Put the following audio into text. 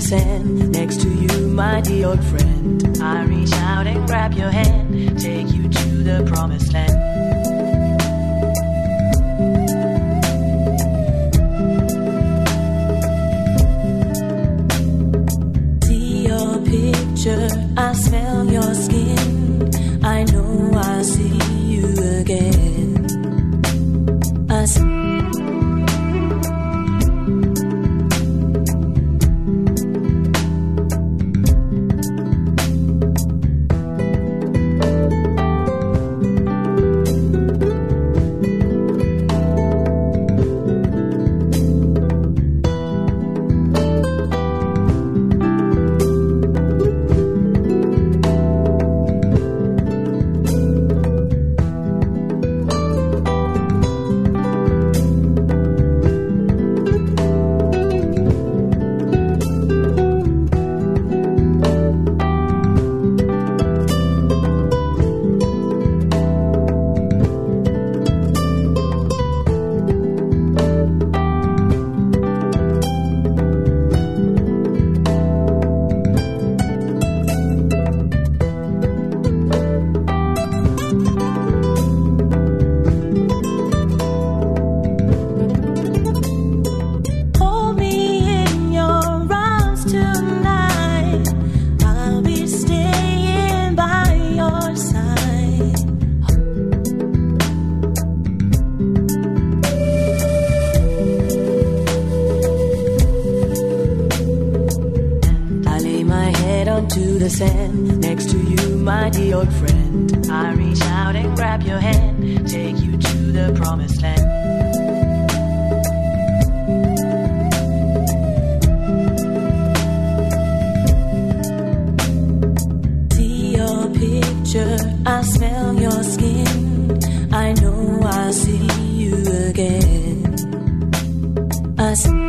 sand next to you, my dear old friend. I reach out and grab your hand, take you to the promised land. See your picture, I smell your skin. I know I'll see onto the sand next to you, my dear old friend. I reach out and grab your hand, take you to the promised land. See your picture, I smell your skin. I know I'll see you again. I s-